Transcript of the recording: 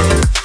Yeah.